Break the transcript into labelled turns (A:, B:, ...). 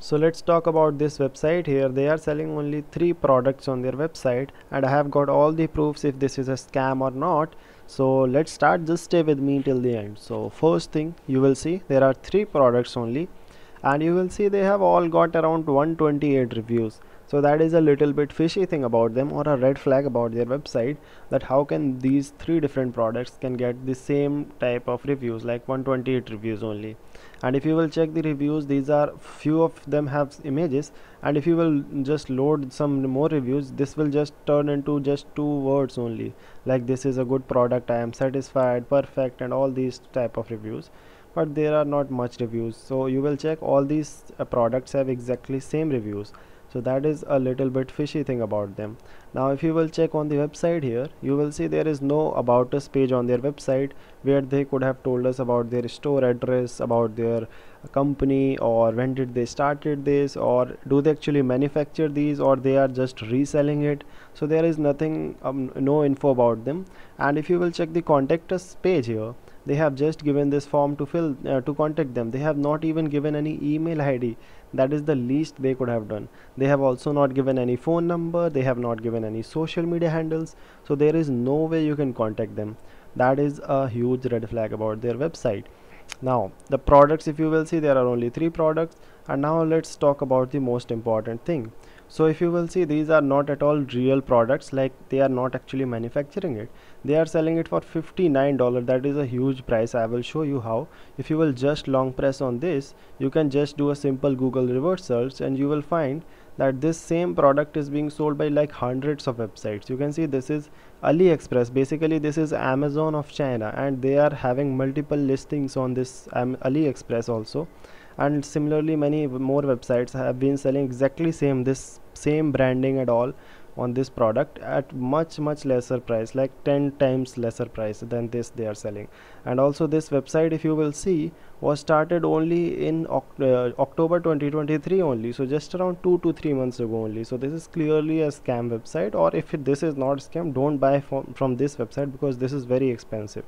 A: so let's talk about this website here. They are selling only three products on their website and I have got all the proofs if this is a scam or not. So let's start. Just stay with me till the end. So first thing you will see there are three products only and you will see they have all got around 128 reviews so that is a little bit fishy thing about them or a red flag about their website that how can these three different products can get the same type of reviews like 128 reviews only. And if you will check the reviews these are few of them have images. And if you will just load some more reviews this will just turn into just two words only. Like this is a good product i am satisfied perfect and all these type of reviews. But there are not much reviews. So you will check all these uh, products have exactly same reviews so that is a little bit fishy thing about them. Now if you will check on the website here you will see there is no about us page on their website where they could have told us about their store address about their company or when did they started this or do they actually manufacture these or they are just reselling it. So there is nothing um, no info about them. And if you will check the contact us page here they have just given this form to fill uh, to contact them. They have not even given any email id that is the least they could have done. They have also not given any phone number. They have not given any social media handles. So there is no way you can contact them. That is a huge red flag about their website. Now the products if you will see there are only three products. And now let's talk about the most important thing so if you will see these are not at all real products like they are not actually manufacturing it. They are selling it for 59 dollar that is a huge price. I will show you how. If you will just long press on this you can just do a simple google reverse search and you will find that this same product is being sold by like hundreds of websites. You can see this is aliexpress. Basically this is amazon of china and they are having multiple listings on this um, aliexpress also. And similarly many more websites have been selling exactly same this same branding and all on this product at much much lesser price like 10 times lesser price than this they are selling. And also this website if you will see was started only in uh, October 2023 only. So just around 2 to 3 months ago only. So this is clearly a scam website or if it, this is not scam don't buy from, from this website because this is very expensive